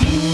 You